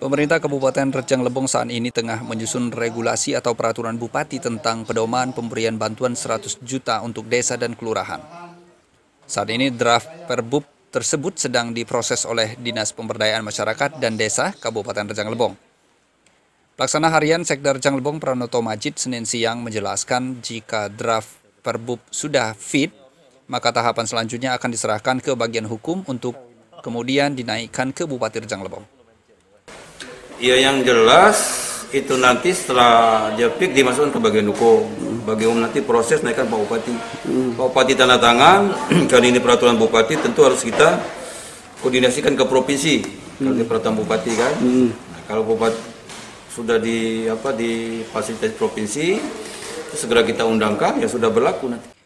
Pemerintah Kabupaten Rejang Lebong saat ini tengah menyusun regulasi atau peraturan bupati tentang pedoman pemberian bantuan 100 juta untuk desa dan kelurahan. Saat ini draft perbub tersebut sedang diproses oleh Dinas Pemberdayaan Masyarakat dan Desa Kabupaten Rejang Lebong. Pelaksana harian Sekda Rejang Lebong Pranoto Majid Senin siang menjelaskan jika draft perbub sudah fit, maka tahapan selanjutnya akan diserahkan ke bagian hukum untuk kemudian dinaikkan ke Bupati Rejang Lebong. Ya yang jelas itu nanti setelah dia pik dimasukkan ke bagian hukum. Bagi umum nanti proses naikkan Pak Bupati. Pak Bupati tanda tangan, kali ini peraturan Bupati tentu harus kita koordinasikan ke provinsi. Kalau di peraturan Bupati kan. Nah, kalau Bupati sudah di apa di fasilitas provinsi, segera kita undangkan ya sudah berlaku nanti.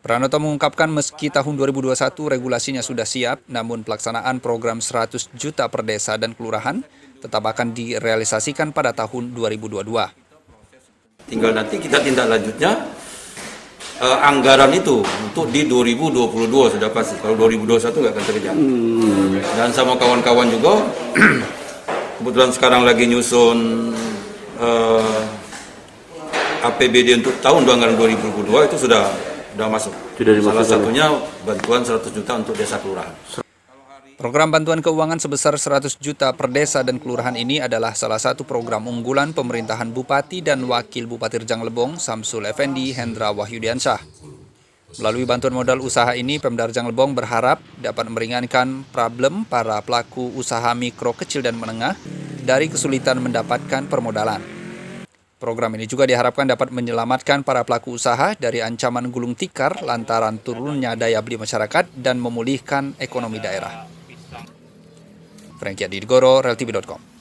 Pranoto mengungkapkan meski tahun 2021 regulasinya sudah siap, namun pelaksanaan program 100 juta per desa dan kelurahan tetap akan direalisasikan pada tahun 2022. Tinggal nanti kita tindak lanjutnya uh, anggaran itu untuk di 2022 sudah pasti. Kalau 2021 nggak akan terjadi. Hmm. Dan sama kawan-kawan juga, kebetulan sekarang lagi nyusun uh, eh, APBD untuk tahun anggaran 2022 itu sudah sudah masuk. Sudah Salah satunya bantuan 100 juta untuk desa kelurahan. Program bantuan keuangan sebesar 100 juta per desa dan kelurahan ini adalah salah satu program unggulan pemerintahan Bupati dan Wakil Bupati Rejang Lebong, Samsul Effendi Hendra Wahyudiansyah. Melalui bantuan modal usaha ini, Pemda Rejang Lebong berharap dapat meringankan problem para pelaku usaha mikro kecil dan menengah dari kesulitan mendapatkan permodalan. Program ini juga diharapkan dapat menyelamatkan para pelaku usaha dari ancaman gulung tikar lantaran turunnya daya beli masyarakat dan memulihkan ekonomi daerah. Frankie reltv.com.